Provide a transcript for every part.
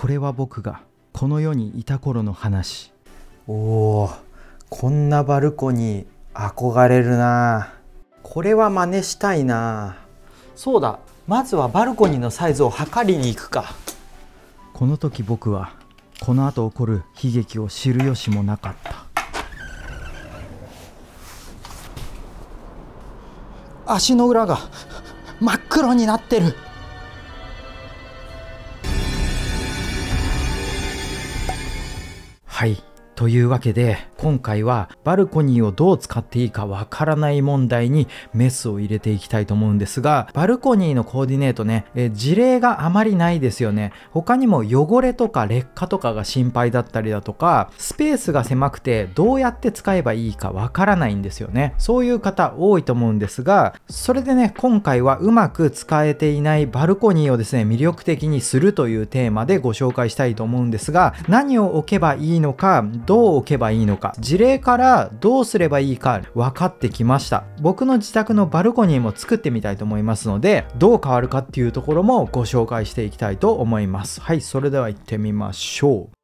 これは僕がこの世にいた頃の話。おおこんなバルコニー憧れるな。これは真似したいな。そうだまずはバルコニーのサイズを測りに行くか。この時僕はこの後起こる悲劇を知る由もなかった。足の裏が真っ黒になってるはい。というわけで今回はバルコニーをどう使っていいかわからない問題にメスを入れていきたいと思うんですがバルコニーのコーディネートねえ事例があまりないですよね。他にも汚れとか劣化とかが心配だったりだとかスペースが狭くてどうやって使えばいいかわからないんですよね。そういう方多いと思うんですがそれでね今回はうまく使えていないバルコニーをですね魅力的にするというテーマでご紹介したいと思うんですが何を置けばいいのかどう置けばいいのか。事例からどうすればいいか。分かってきました。僕の自宅のバルコニーも作ってみたいと思いますのでどう変わるかっていうところもご紹介していきたいと思います。はいそれでは行ってみましょう。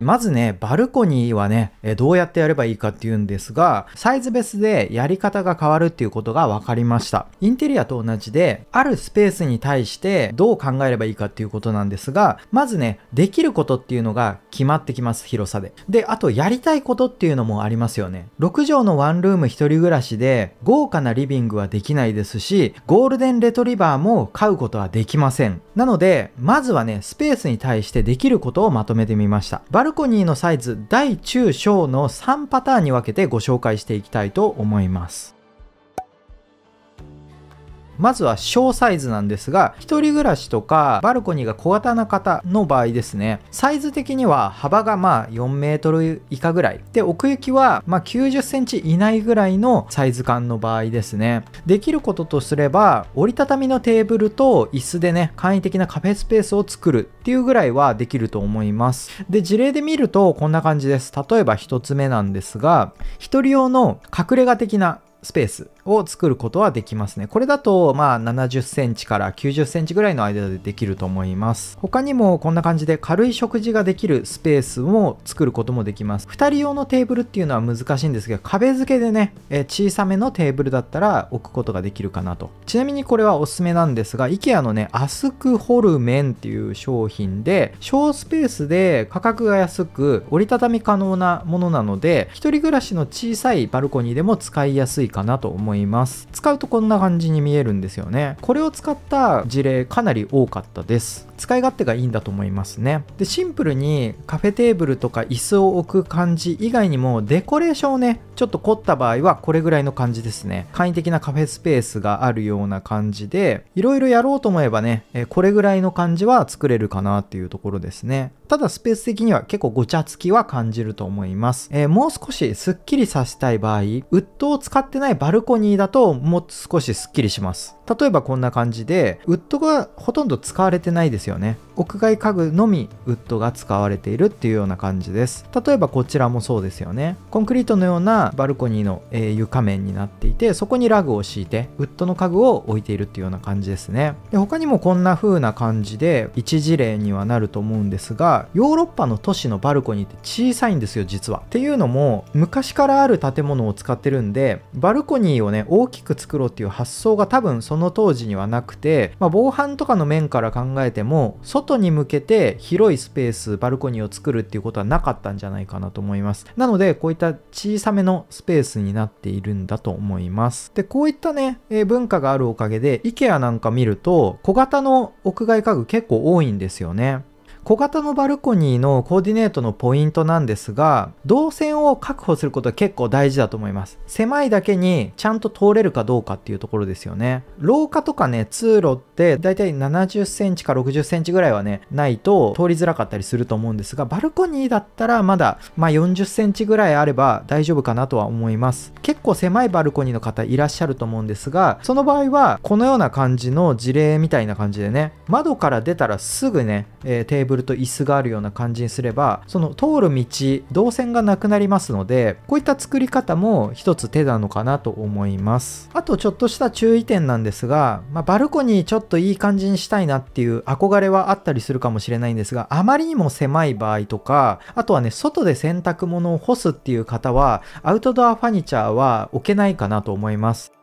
まずね、バルコニーはね、どうやってやればいいかっていうんですが、サイズ別でやり方が変わるっていうことが分かりました。インテリアと同じで、あるスペースに対してどう考えればいいかっていうことなんですが、まずね、できることっていうのが決まってきます、広さで。で、あとやりたいことっていうのもありますよね。6畳のワンルーム一人暮らしで、豪華なリビングはできないですし、ゴールデンレトリバーも飼うことはできません。なので、まずはね、スペースに対してできることをまとめてみました。バルルコニーのサイズ大中小の3パターンに分けてご紹介していきたいと思います。まずは小サイズなんですが、一人暮らしとかバルコニーが小型な方の場合ですね、サイズ的には幅がまあ4メートル以下ぐらい。で、奥行きはまあ90センチ以内ぐらいのサイズ感の場合ですね。できることとすれば、折りたたみのテーブルと椅子でね、簡易的なカフェスペースを作るっていうぐらいはできると思います。で、事例で見るとこんな感じです。例えば1つ目なんですが、1人用の隠れ家的なスペースを作ることはできますね。これだと、まあ、70センチから90センチぐらいの間でできると思います。他にもこんな感じで軽い食事ができるスペースを作ることもできます。2人用のテーブルっていうのは難しいんですけど、壁付けでね、え小さめのテーブルだったら置くことができるかなと。ちなみにこれはおすすめなんですが、IKEA のね、アスクホルメンっていう商品で、小スペースで価格が安く、折りたたみ可能なものなので、一人暮らしの小さいバルコニーでも使いやすいかなと思います。います使うとこんな感じに見えるんですよね。これを使った事例かなり多かったです。使い勝手がいいんだと思いますね。で、シンプルにカフェテーブルとか椅子を置く感じ以外にもデコレーションをね、ちょっと凝った場合はこれぐらいの感じですね。簡易的なカフェスペースがあるような感じで、いろいろやろうと思えばね、これぐらいの感じは作れるかなっていうところですね。ただスペース的には結構ごちゃつきは感じると思います。えー、もう少しスッキリさせたい場合、ウッドを使ってないバルコニーだともう少しスッキリします。例えばこんな感じで、ウッドがほとんど使われてないですよね。屋外家具のみウッドが使われているっていうような感じです。例えばこちらもそうですよね。コンクリートのようなバルコニーの、え、床面になっていて、そこにラグを敷いて、ウッドの家具を置いているっていうような感じですね。で他にもこんな風な感じで、一事例にはなると思うんですが、ヨーロッパの都市のバルコニーって小さいんですよ、実は。っていうのも、昔からある建物を使ってるんで、バルコニーをね、大きく作ろうっていう発想が多分そのの当時にはなくて、まあ、防犯とかの面から考えても、外に向けて広いスペース、バルコニーを作るっていうことはなかったんじゃないかなと思います。なので、こういった小さめのスペースになっているんだと思います。で、こういったね、えー、文化があるおかげで、IKEA なんか見ると、小型の屋外家具結構多いんですよね。小型のバルコニーのコーディネートのポイントなんですが、動線を確保することは結構大事だと思います。狭いだけにちゃんと通れるかどうかっていうところですよね。廊下とかね、通路ってだいたい70センチか60センチぐらいはね、ないと通りづらかったりすると思うんですが、バルコニーだったらまだ、まあ、40センチぐらいあれば大丈夫かなとは思います。結構狭いバルコニーの方いらっしゃると思うんですが、その場合はこのような感じの事例みたいな感じでね、窓から出たらすぐね、えー、テーブルルと椅子があるような感じにすればその通る道動線がなくなりますのでこういった作り方も一つ手なのかなと思います。あとちょっとした注意点なんですが、まあ、バルコニーちょっといい感じにしたいなっていう憧れはあったりするかもしれないんですがあまりにも狭い場合とかあとはね外で洗濯物を干すっていう方はアウトドアファニチャーは置けないかなと思います。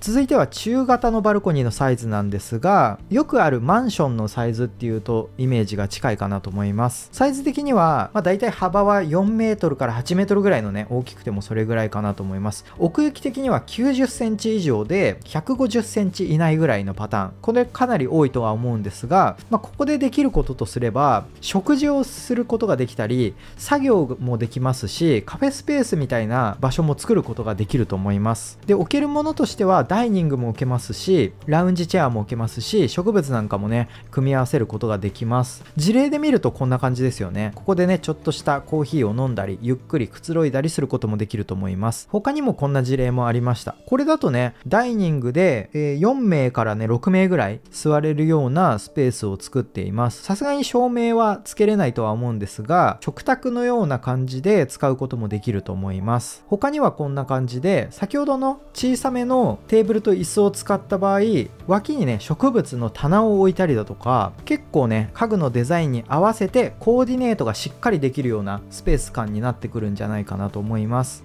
続いては中型のバルコニーのサイズなんですがよくあるマンションのサイズっていうとイメージが近いかなと思います。サイズ的には、まあ、大体幅は4メートルから8メートルぐらいのね大きくてもそれぐらいかなと思います。奥行き的には90センチ以上で150センチ以内ぐらいのパターン。これかなり多いとは思うんですが、まあ、ここでできることとすれば食事をすることができたり作業もできますしカフェスペースみたいな場所も作ることができると思います。で置けるものとしてはダイニングも置けますしラウンジチェアも置けますし植物なんかもね組み合わせることができます。事例で見るとこんな感じですよね。ここでねちょっとしたコーヒーを飲んだりゆっくりくつろいだりすることもできると思います。他にもこんな事例もありました。これだとねダイニングで、え4名からね6名ぐらい座れるようなスペースを作っています。さすがに照明はつけれないとは思うんですが食卓のような感じで使うこともできると思います。他にはこんな感じで先ほどの小さめのテテーブルと椅子を使った場合脇にね植物の棚を置いたりだとか結構ね家具のデザインに合わせてコーディネートがしっかりできるようなスペース感になってくるんじゃないかなと思います。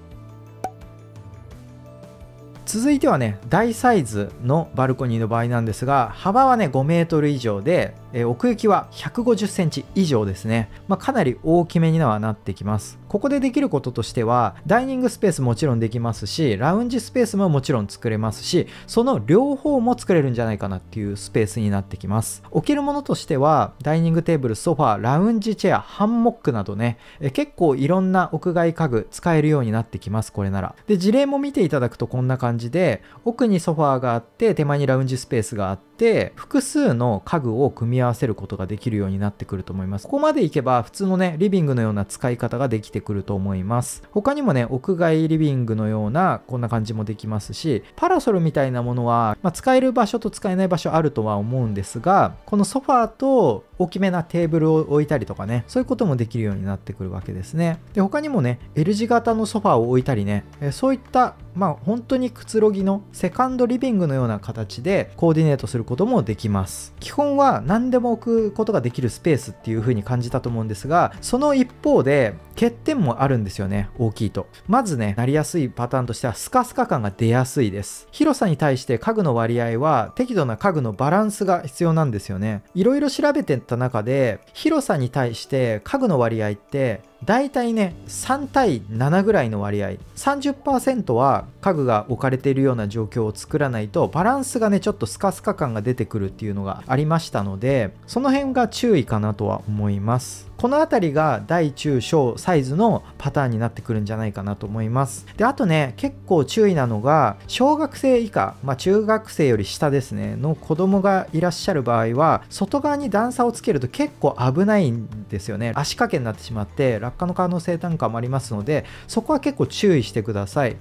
続いてはね大サイズのバルコニーの場合なんですが幅はね5メートル以上でえー、奥行きは150センチ以上ですね。まあ、かなり大きめにはなってきます。ここでできることとしては、ダイニングスペースもちろんできますし、ラウンジスペースももちろん作れますし、その両方も作れるんじゃないかなっていうスペースになってきます。置けるものとしては、ダイニングテーブル、ソファー、ラウンジチェア、ハンモックなどね、え結構いろんな屋外家具使えるようになってきます、これなら。で、事例も見ていただくとこんな感じで、奥にソファーがあって、手前にラウンジスペースがあっ、て複数の家具を組み合わせることができるようになってくると思います。ここまでいけば普通のね、リビングのような使い方ができてくると思います。他にもね、屋外リビングのようなこんな感じもできますし、パラソルみたいなものは、まあ、使える場所と使えない場所あるとは思うんですが、このソファーと大きめなテーブルを置いたりとかね、そういうこともできるようになってくるわけですね。で、他にもね、L 字型のソファーを置いたりね、そういったまあ本当にくつろぎのセカンドリビングのような形でコーディネートすることもできます。基本は何でも置くことができるスペースっていう風に感じたと思うんですがその一方で欠点もあるんですよね大きいと。まずねなりやすいパターンとしてはスカスカ感が出やすいです。広さに対して家具の割合は適度な家具のバランスが必要なんですよね。いろいろ調べてった中で広さに対して家具の割合って大体ね3対7ぐらいの割合。30%は家具が置かれているような状況を作らないとバランスがねちょっとスカスカ感が出てくるっていうのがありましたのでその辺が注意かなとは思います。この辺りが大中小サイズのパターンになってくるんじゃないかなと思います。であとね結構注意なのが小学生以下、まあ、中学生より下ですねの子供がいらっしゃる場合は外側に段差をつけると結構危ないんですよね。足掛けになってしまって落下の可能性なんかもありますのでそこは結構注意してください。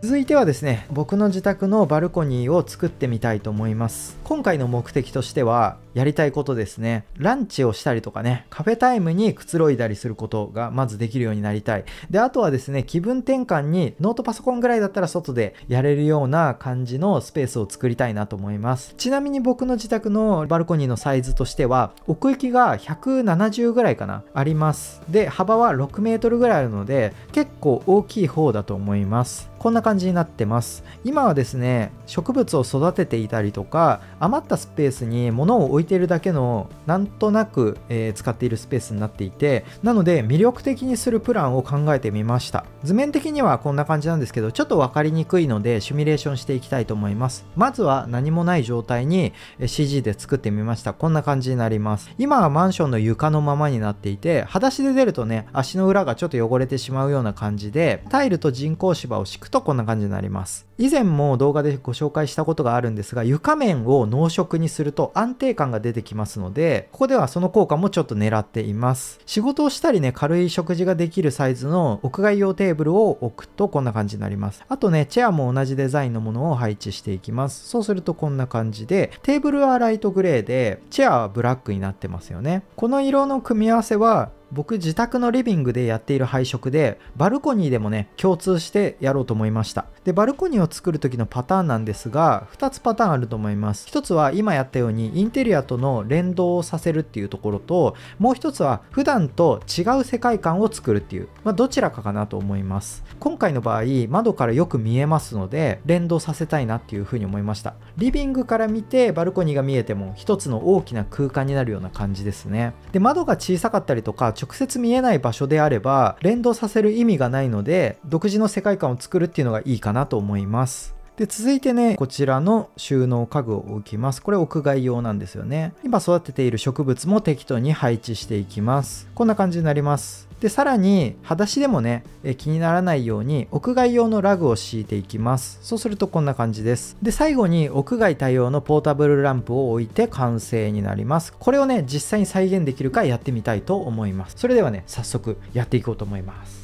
続いてはですね僕の自宅のバルコニーを作ってみたいと思います。今回の目的としてはやりたいことですね。ランチをしたりとかね、カフェタイムにくつろいだりすることがまずできるようになりたい。で、あとはですね、気分転換にノートパソコンぐらいだったら外でやれるような感じのスペースを作りたいなと思います。ちなみに僕の自宅のバルコニーのサイズとしては、奥行きが170ぐらいかな、あります。で、幅は6メートルぐらいあるので、結構大きい方だと思います。こんな感じになってます。今はですね、植物を育てていたりとか、余ったスペースに物を置いているだけのなんとなく、えー、使っているスペースになっていてなので魅力的にするプランを考えてみました。図面的にはこんな感じなんですけどちょっと分かりにくいのでシミュレーションしていきたいと思います。まずは何もない状態に CG で作ってみました。こんな感じになります。今はマンションの床のままになっていて裸足で出るとね足の裏がちょっと汚れてしまうような感じでタイルと人工芝を敷くとこんな感じになります。以前も動画でご紹介したことがあるんですが床面を濃色にすると安定感が出てきますのでここではその効果もちょっと狙っています。仕事をしたりね軽い食事ができるサイズの屋外用テーブルを置くとこんな感じになります。あとねチェアも同じデザインのものを配置していきます。そうするとこんな感じでテーブルはライトグレーでチェアはブラックになってますよね。この色の組み合わせは僕自宅のリビングでやっている配色でバルコニーでもね共通してやろうと思いました。でバルコニーを作る時のパターンなんですが2つパターンあると思います。1つは今やったようにインテリアとの連動をさせるっていうところともう1つは普段と違う世界観を作るっていう、まあ、どちらかかなと思います。今回の場合窓からよく見えますので連動させたいなっていうふうに思いました。リビングから見てバルコニーが見えても1つの大きな空間になるような感じですね。で窓が小さかったりとか直接見えない場所であれば連動させる意味がないので独自の世界観を作るっていうのがいいかなと思います。で続いてねこちらの収納家具を置きます。これ屋外用なんですよね。今育てている植物も適当に配置していきます。こんな感じになります。でさらに裸足でもねえ気にならないように屋外用のラグを敷いていきます。そうするとこんな感じです。で最後に屋外対応のポータブルランプを置いて完成になります。これをね実際に再現できるかやってみたいと思います。それではね早速やっていこうと思います。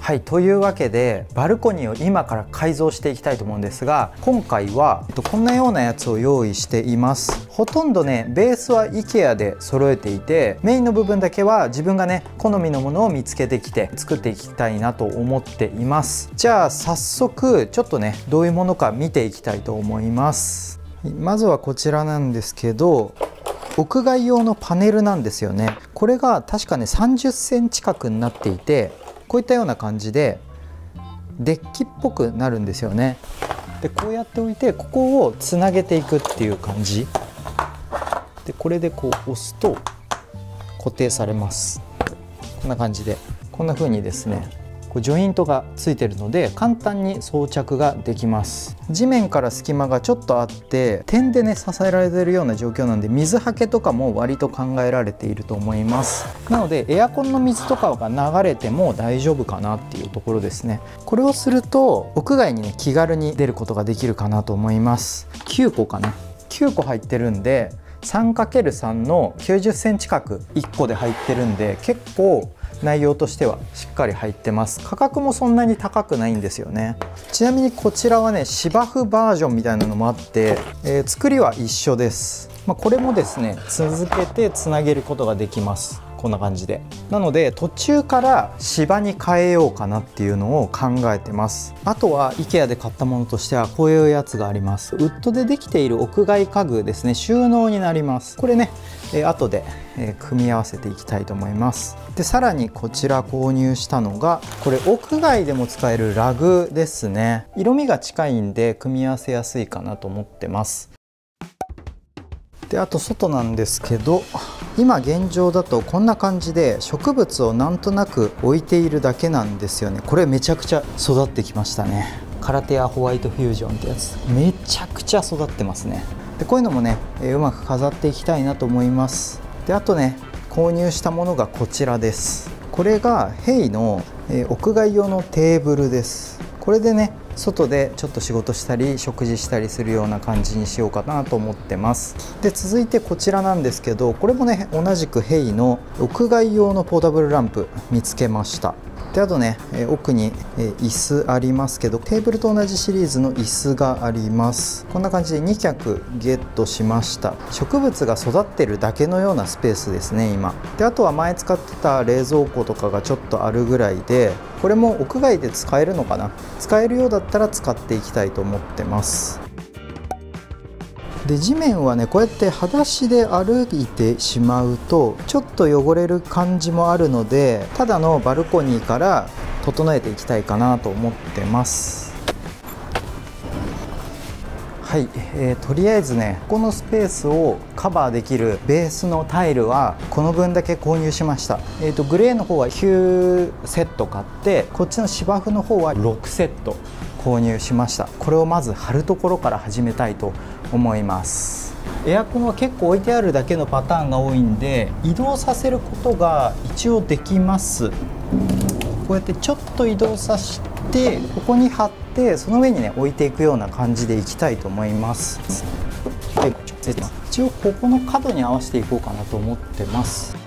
はいというわけでバルコニーを今から改造していきたいと思うんですが今回は、えっと、こんなようなやつを用意しています。ほとんどねベースは IKEA で揃えていてメインの部分だけは自分がね好みのものを見つけてきて作っていきたいなと思っています。じゃあ早速ちょっとねどういうものか見ていきたいと思います。まずはこちらなんですけど屋外用のパネルなんですよね。これが確かね30センチ角になっていてこういったような感じでデッキっぽくなるんですよね。でこうやっておいてここをつなげていくっていう感じ。でこれでこう押すと固定されます。こんな感じで。こんな風にですねこうジョイントがついてるので簡単に装着ができます。地面から隙間がちょっとあって点でね支えられてるような状況なんで水はけとかも割と考えられていると思います。なのでエアコンの水とかが流れても大丈夫かなっていうところですね。これをすると屋外にね気軽に出ることができるかなと思います。9個かな。9個入ってるんで 3×3 の90センチ角1個で入ってるんで結構内容としてはしっかり入ってます。価格もそんなに高くないんですよね。ちなみにこちらはね芝生バージョンみたいなのもあって、えー、作りは一緒です、まあ、これもですね続けてつなげることができます。こんな感じで。なので途中から芝に変えようかなっていうのを考えてます。あとは IKEA で買ったものとしてはこういうやつがあります。ウッドでできている屋外家具ですね。収納になります。これねえ後で、え組み合わせていきたいと思います。でさらにこちら購入したのがこれ屋外でも使えるラグですね。色味が近いんで組み合わせやすいかなと思ってます。であと外なんですけど今現状だとこんな感じで植物をなんとなく置いているだけなんですよね。これめちゃくちゃ育ってきましたね。カラテアホワイトフュージョンってやつ。めちゃくちゃ育ってますね。でこういうのもね、えうまく飾っていきたいなと思います。であとね購入したものがこちらです。これがヘイの、え屋外用のテーブルです。これでね外でちょっと仕事したり食事したりするような感じにしようかなと思ってます。で続いてこちらなんですけどこれもね同じくヘイの屋外用のポータブルランプ見つけました。であとね、え奥に、え椅子ありますけどテーブルと同じシリーズの椅子があります。こんな感じで2脚ゲットしました。植物が育ってるだけのようなスペースですね今。であとは前使ってた冷蔵庫とかがちょっとあるぐらいでこれも屋外で使えるのかな？使えるようだったら使っていきたいと思ってます。で地面はねこうやって裸足で歩いてしまうとちょっと汚れる感じもあるのでただのバルコニーから整えていきたいかなと思ってます。はい、えー、とりあえずねこのスペースをカバーできるベースのタイルはこの分だけ購入しました、えーと、グレーの方は9セット買ってこっちの芝生の方は6セット。購入しました。これをまず貼るところから始めたいと思います。エアコンは結構置いてあるだけのパターンが多いんで移動させることが一応できます。こうやってちょっと移動させてここに貼ってその上にね置いていくような感じでいきたいと思います。一応ここの角に合わせていこうかなと思ってます。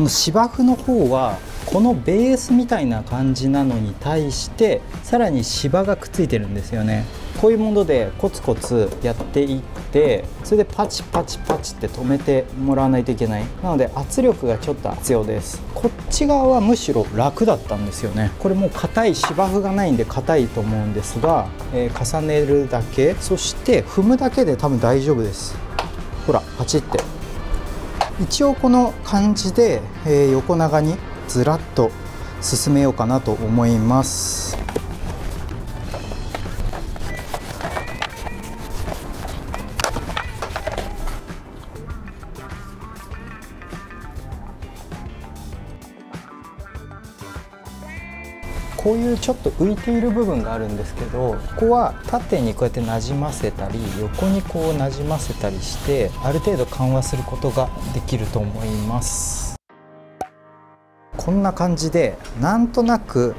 この芝生の方はこのベースみたいな感じなのに対してさらに芝がくっついてるんですよね。こういうものでコツコツやっていってそれでパチパチパチって止めてもらわないといけない。なので圧力がちょっと必要です。こっち側はむしろ楽だったんですよね。これもう硬い芝生がないんで硬いと思うんですが、えー、重ねるだけ。そして踏むだけで多分大丈夫です。ほらパチって。一応この感じで、え、横長にずらっと進めようかなと思います。こういうちょっと浮いている部分があるんですけどここは縦にこうやってなじませたり横にこうなじませたりしてある程度緩和することができると思います。こんな感じでなんとなく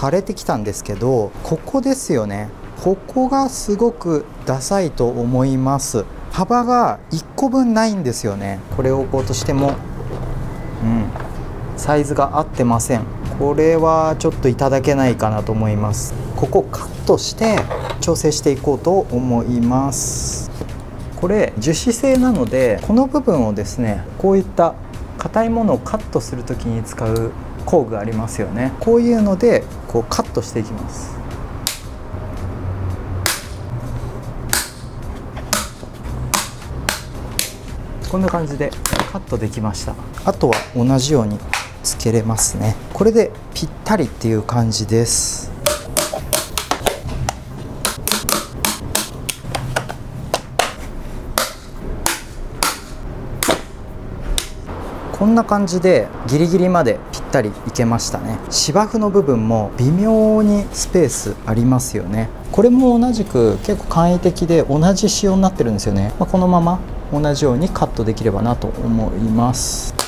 腫れてきたんですけどここですよね。ここがすごくダサいと思います。幅が1個分ないんですよね。これを置こうとしてもうんサイズが合ってません。これはちょっといただけないかなと思います。ここカットして調整していこうと思います。これ樹脂製なのでこの部分をですねこういった硬いものをカットする時に使う工具ありますよね。こういうのでこうカットしていきます。こんな感じでカットできました。あとは同じようにつけれますね。これでぴったりっていう感じです。こんな感じでギリギリまでぴったりいけましたね。芝生の部分も微妙にスペースありますよね。これも同じく結構簡易的で同じ仕様になってるんですよね、まあ、このまま同じようにカットできればなと思います。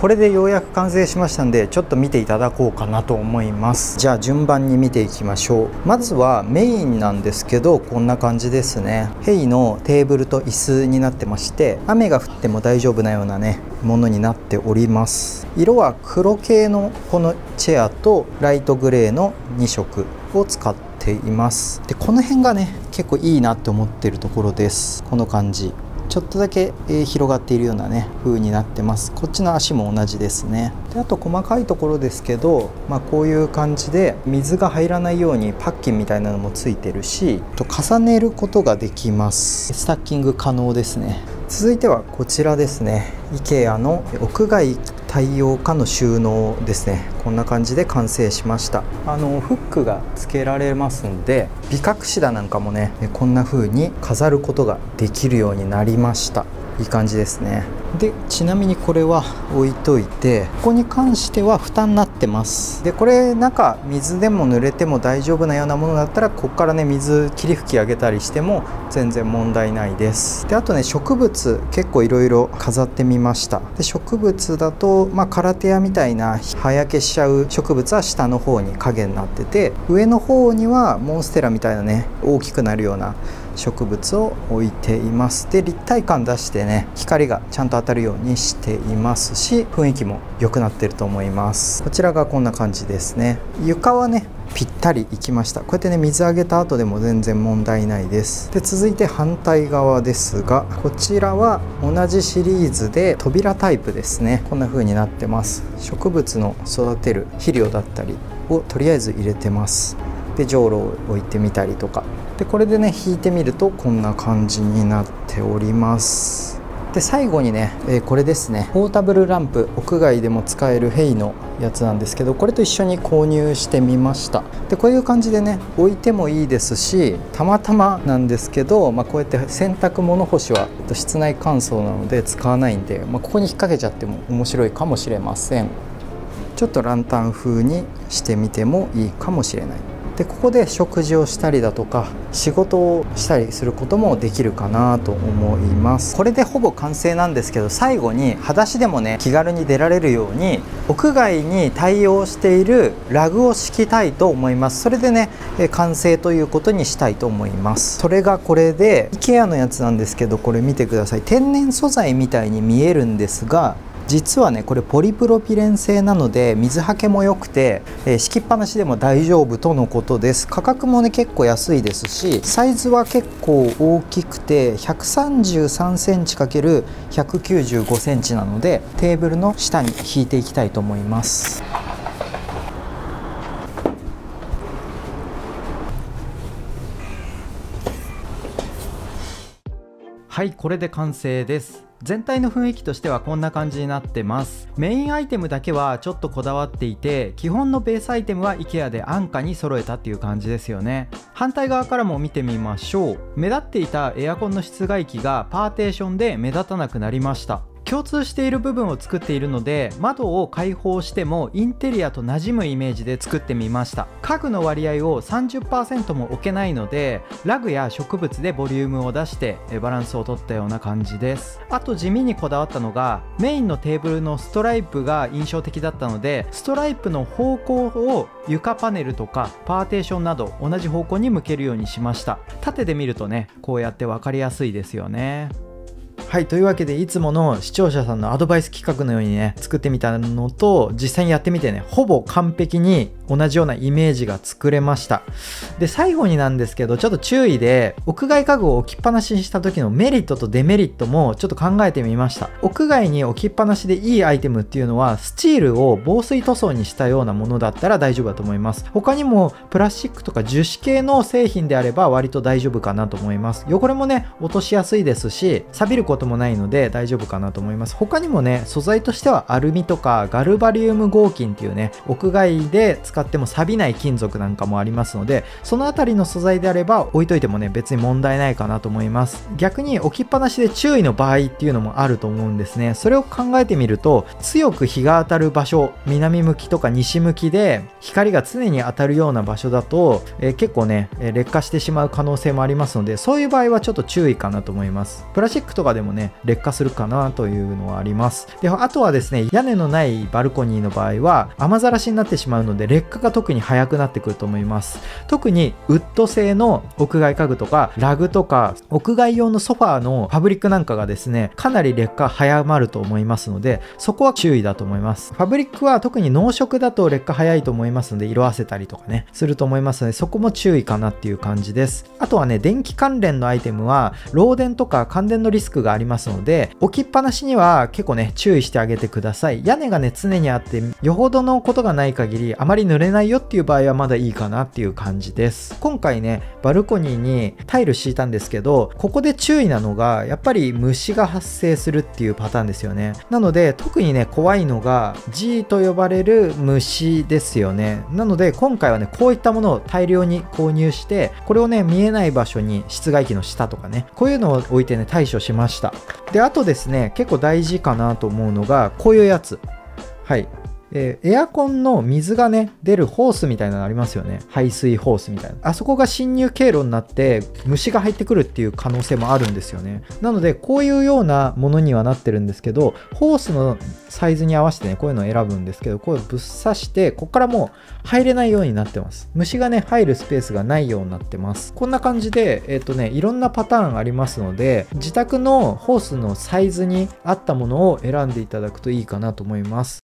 これでようやく完成しましたんでちょっと見ていただこうかなと思います。じゃあ順番に見ていきましょう。まずはメインなんですけどこんな感じですね。ヘイのテーブルと椅子になってまして雨が降っても大丈夫なようなねものになっております。色は黒系のこのチェアとライトグレーの2色を使っています。でこの辺がね結構いいなって思ってるところです。この感じ。ちょっとだけ、え広がっているようなね風になってます。こっちの足も同じですね。であと細かいところですけど、まあ、こういう感じで水が入らないようにパッキンみたいなのもついてるしと重ねることができます。スタッキング可能ですね。続いてはこちらですね。IKEA の屋外対応化の収納ですね。こんな感じで完成しました。あのフックが付けられますんで美隠しだなんかもねこんな風に飾ることができるようになりました。いい感じですね。でちなみにこれは置いといてここに関しては蓋になってます。でこれ中水でも濡れても大丈夫なようなものだったらここからね水霧吹き上げたりしても全然問題ないです。であとね植物結構いろいろ飾ってみました。で植物だとまあカラテアみたいな葉焼けしちゃう植物は下の方に影になってて上の方にはモンステラみたいなね大きくなるような植物を置いています。で立体感出してね光がちゃんと当たるようにしていますし雰囲気も良くなってると思います。こちらがこんな感じですね。床はねぴったりいきました。こうやってね水あげた後でも全然問題ないです。で続いて反対側ですがこちらは同じシリーズで扉タイプですね。こんな風になってます。植物の育てる肥料だったりをとりあえず入れてます。でじょうろを置いてみたりとか。でこれでね引いてみるとこんな感じになっております。で最後にね、えー、これですね。ポータブルランプ屋外でも使えるヘイのやつなんですけどこれと一緒に購入してみました。でこういう感じでね置いてもいいですしたまたまなんですけど、まあ、こうやって洗濯物干しは室内乾燥なので使わないんで、まあ、ここに引っ掛けちゃっても面白いかもしれません。ちょっとランタン風にしてみてもいいかもしれない。でここで食事をしたりだとか仕事をしたりすることもできるかなと思います。これでほぼ完成なんですけど最後に裸足でもね気軽に出られるように屋外に対応しているラグを敷きたいと思います。それでね完成ということにしたいと思います。それがこれで IKEA のやつなんですけどこれ見てください。天然素材みたいに見えるんですが実はねこれポリプロピレン製なので水はけも良くて、えー、敷きっぱなしでも大丈夫とのことです。価格もね結構安いですしサイズは結構大きくて133センチ ×195 センチなのでテーブルの下に引いていきたいと思います。はいこれで完成です。全体の雰囲気としてはこんな感じになってます。メインアイテムだけはちょっとこだわっていて基本のベースアイテムは IKEA で安価に揃えたっていう感じですよね。反対側からも見てみましょう。目立っていたエアコンの室外機がパーテーションで目立たなくなりました。共通している部分を作っているので窓を開放してもインテリアと馴染むイメージで作ってみました。家具の割合を30%も置けないのでラグや植物でボリュームを出してバランスをとったような感じです。あと地味にこだわったのがメインのテーブルのストライプが印象的だったのでストライプの方向を床パネルとかパーテーションなど同じ方向に向けるようにしました。縦で見るとねこうやって分かりやすいですよね。はいというわけでいつもの視聴者さんのアドバイス企画のようにね作ってみたのと実際にやってみてねほぼ完璧に同じようなイメージが作れました。で最後になんですけどちょっと注意で屋外家具を置きっぱなしにした時のメリットとデメリットもちょっと考えてみました。屋外に置きっぱなしでいいアイテムっていうのはスチールを防水塗装にしたようなものだったら大丈夫だと思います。他にもプラスチックとか樹脂系の製品であれば割と大丈夫かなと思います。汚れもね落としやすいですし錆びることともないので大丈夫かなと思います。他にもね素材としてはアルミとかガルバリウム合金っていうね屋外で使っても錆びない金属なんかもありますのでその辺りの素材であれば置いといてもね別に問題ないかなと思います。逆に置きっぱなしで注意の場合っていうのもあると思うんですね。それを考えてみると強く日が当たる場所南向きとか西向きで光が常に当たるような場所だと、えー、結構ね劣化してしまう可能性もありますのでそういう場合はちょっと注意かなと思います。プラスチックとかでもね劣化するかなというのはあります。であとはですね屋根のないバルコニーの場合は雨ざらしになってしまうので劣化が特に早くなってくると思います。特にウッド製の屋外家具とかラグとか屋外用のソファーのファブリックなんかがですねかなり劣化早まると思いますのでそこは注意だと思います。ファブリックは特に濃色だと劣化早いと思いますので色あせたりとかねすると思いますのでそこも注意かなっていう感じです。あとはね電気関連のアイテムは漏電とか感電のリスクがありりますので置きっぱなしには結構ね注意してあげてください。屋根がね常にあってよほどのことがない限りあまり濡れないよっていう場合はまだいいかなっていう感じです。今回ねバルコニーにタイル敷いたんですけどここで注意なのがやっぱり虫が発生するっていうパターンですよね。なので特にね怖いのが G と呼ばれる虫ですよね。なので今回はねこういったものを大量に購入してこれをね見えない場所に室外機の下とかねこういうのを置いてね対処しました。であとですね結構大事かなと思うのがこういうやつ。はい。えー、エアコンの水がね出るホースみたいなのありますよね。排水ホースみたいな。あそこが侵入経路になって虫が入ってくるっていう可能性もあるんですよね。なのでこういうようなものにはなってるんですけどホースのサイズに合わせてねこういうのを選ぶんですけどこういうぶっ刺してここからもう入れないようになってます。虫がね入るスペースがないようになってます。こんな感じでえっ、ー、とねいろんなパターンありますので自宅のホースのサイズに合ったものを選んでいただくといいかなと思います。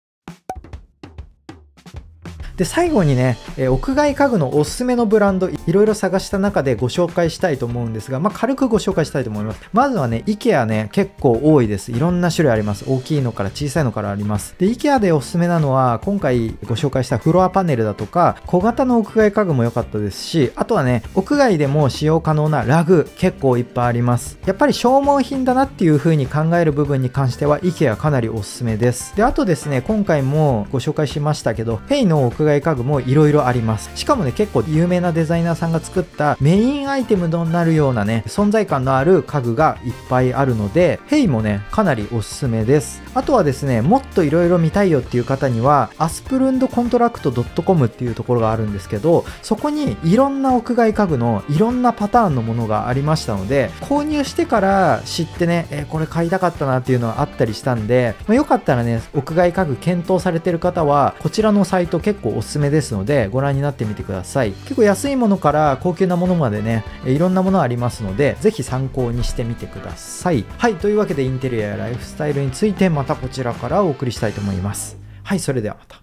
で最後にね、え屋外家具のおすすめのブランドいろいろ探した中でご紹介したいと思うんですが、まあ、軽くご紹介したいと思います。まずはね IKEA ね結構多いです。いろんな種類あります。大きいのから小さいのからあります。で IKEA でおすすめなのは今回ご紹介したフロアパネルだとか小型の屋外家具も良かったですしあとはね屋外でも使用可能なラグ結構いっぱいあります。やっぱり消耗品だなっていう風に考える部分に関しては IKEA かなりおすすめです。であとですね今回もご紹介しましたけどフェイの屋外家具もいろいろあります。しかもね結構有名なデザイナーさんが作ったメインアイテムとなるようなね存在感のある家具がいっぱいあるのでヘイもねかなりおすすめです。あとはですねもっといろいろ見たいよっていう方にはアスプルンドコントラクト .com っていうところがあるんですけどそこにいろんな屋外家具のいろんなパターンのものがありましたので購入してから知ってね、えー、これ買いたかったなっていうのはあったりしたんで、まあ、よかったらね屋外家具検討されてる方はこちらのサイト結構おすすめですのでご覧になってみてください。結構安いものから高級なものまでねいろんなものありますのでぜひ参考にしてみてください。はいというわけでインテリアやライフスタイルについてまたこちらからお送りしたいと思います。はいそれではまた。